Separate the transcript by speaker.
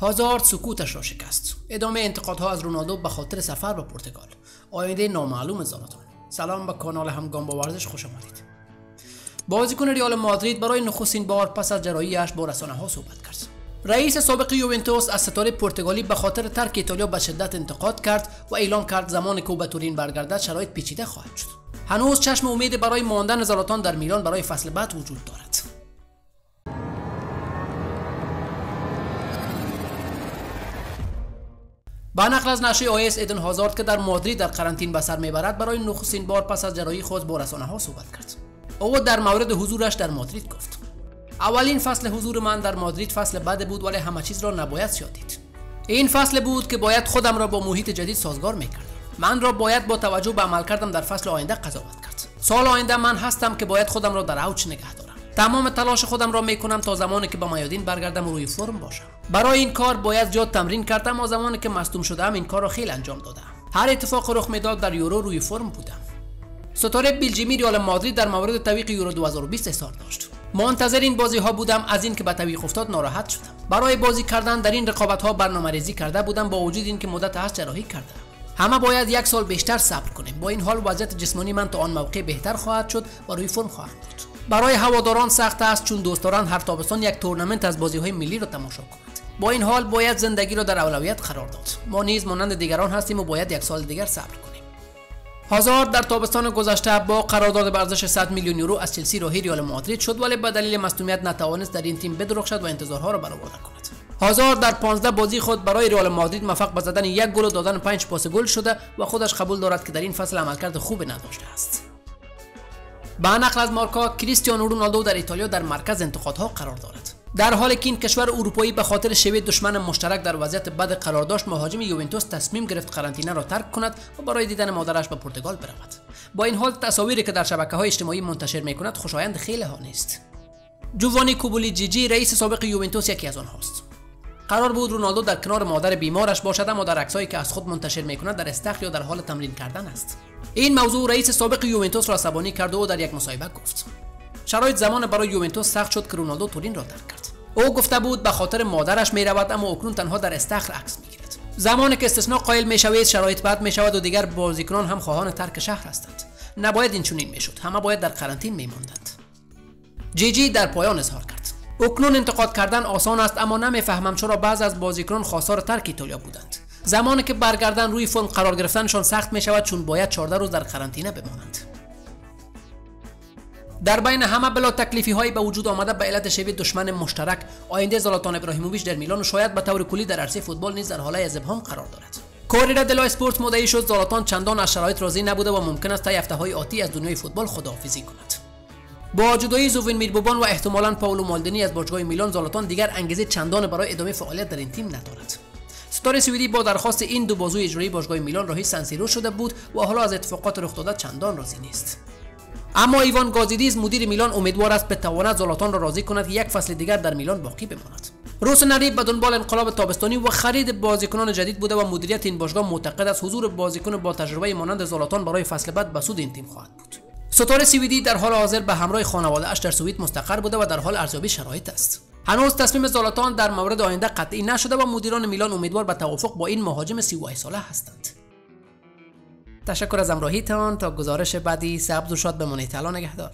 Speaker 1: هازارد سکوتش را شکست. ادامه انتقادها از رونالدو به خاطر سفر به پرتغال. آینده نامعلوم زلاتان. سلام به کانال همگام با ورزش خوش آمدید. بازیکن ریال مادرید برای نخستین بار پس از جراحیش با رسانه ها صحبت کرد. رئیس سابق یوونتوس از ستاره پرتغالی به خاطر ترک ایتالیا به شدت انتقاد کرد و اعلام کرد زمان که به تورین برگردد شرایط پیچیده خواهد شد. هنوز چشم امید برای ماندن زلاتان در میلان برای فصل بعد وجود دارد. با نقل از نشریه آیس ایدن هازارد که در مادرید در قرنطین به سر می‌برد برای نخستین بار پس از جراحی خود با رسانه ها صحبت کرد. او در مورد حضورش در مادرید گفت. اولین فصل حضور من در مادرید فصل بد بود ولی همه چیز را نباید دید این فصل بود که باید خودم را با محیط جدید سازگار می‌کردم. من را باید با توجه به عمل کردم در فصل آینده قضاوت کرد. سال آینده من هستم که باید خودم را در اوج نگه دارم. تمام تلاش خودم را می‌کنم تا زمانی که به میادین برگردم و روی فرم باشم. برای این کار باید زیاد تمرین کردم اما زمانی که مصدوم شدم این کار را خیلی انجام دادم. هر اتفاق رخ می‌داد در یورو روی فرم بودم. ستاره بیلجیمی ریال مادرید در مورد تویق یورو 2020 اظهار داشت. منتظر این بازی ها بودم از این که به تویق افتاد ناراحت شدم. برای بازی کردن در این رقابت ها برنامه ریزی کرده بودم با وجود اینکه مدت هست جراحی کردم. همه باید یک سال بیشتر صبر کنیم. با این حال وضعیت جسمانی من تا آن موقع بهتر خواهد شد و روی فرم خواهم بود برای هواداران سخت است چون دوستداران هر تابستان یک تورنمنت از بازی های ملی را تماشا کنند. با این حال باید زندگی را در اولویت قرار داد. ما نیز مانند دیگران هستیم و باید یک سال دیگر صبر کنیم. هازارد در تابستان گذشته با قرارداد به ارزش 100 میلیون یورو از چلسی راهی ریال مادرید شد ولی به دلیل مصونیت نتوانست در این تیم بدرخشد و انتظارها را برآورده کند. هازارد در 15 بازی خود برای ریال مادرید موفق به زدن یک گل و دادن 5 پاس گل شده و خودش قبول دارد که در این فصل عملکرد خوب نداشته است. به نقل از مارکا کریستیانو رونالدو در ایتالیا در مرکز انتقادها قرار دارد. در حالی که این کشور اروپایی به خاطر شوی دشمن مشترک در وضعیت بد قرار داشت مهاجم یوونتوس تصمیم گرفت قرنطینه را ترک کند و برای دیدن مادرش به پرتغال برود. با این حال تصاویری که در شبکه های اجتماعی منتشر می کند خوشایند خیلی ها نیست. جوانی کوبولی جیجی رئیس سابق یوونتوس یکی از آنهاست. قرار بود رونالدو در کنار مادر بیمارش باشد اما در عکسایی که از خود منتشر می کند در استخر یا در حال تمرین کردن است. این موضوع رئیس سابق یوونتوس را عصبانی کرد و در یک مصاحبه گفت. شرایط زمان برای یوونتوس سخت شد که رونالدو تورین را ترک کرد. او گفته بود به خاطر مادرش می رود اما اکنون تنها در استخر عکس می گیرد زمانی که استثناء قائل می شوید شرایط بد می شود و دیگر بازیکنان هم خواهان ترک شهر هستند. نباید این چنین می شد همه باید در قرنطین می ماندند جی جی در پایان اظهار کرد. اکنون انتقاد کردن آسان است اما نمی‌فهمم چرا بعض از بازیکنان خواستار ترک ایتالیا بودند. زمانی که برگردن روی فرم قرار گرفتنشان سخت می شود چون باید 14 روز در قرنطینه بمانند. در بین همه بلا تکلیفی هایی به وجود آمده به علت شوی دشمن مشترک آینده زلاتان ابراهیموویچ در میلان و شاید به طور کلی در عرصه فوتبال نیز در حاله از ابهام قرار دارد. کوریر دلا اسپورت مدعی شد زلاتان چندان از شرایط راضی نبوده و ممکن است تا های آتی از دنیای فوتبال خداحافظی کند. با جدایی زوین میربوبان و احتمالاً پاولو مالدنی از باشگاه میلان زلاتان دیگر انگیزه چندان برای ادامه فعالیت در این تیم ندارد. ستاره سوئدی با درخواست این دو بازوی اجرایی باشگاه میلان راهی سنسیرو شده بود و حالا از اتفاقات رخ داده چندان راضی نیست. اما ایوان گازیدیز مدیر میلان امیدوار است بتواند زلاتان را راضی کند که یک فصل دیگر در میلان باقی بماند. روس نریب به دنبال انقلاب تابستانی و خرید بازیکنان جدید بوده و مدیریت این باشگاه معتقد است حضور بازیکن با تجربه مانند زلاتان برای فصل بعد به سود این تیم خواهد بود. ستاره سیویدی در حال حاضر به همراه خانواده اش در سوئد مستقر بوده و در حال ارزیابی شرایط است. هنوز تصمیم زلاتان در مورد آینده قطعی نشده و مدیران میلان امیدوار به توافق با این مهاجم 38 ساله هستند. تشکر از همراهیتان. تا گزارش بعدی سبز و شاد بمانید نگهدار.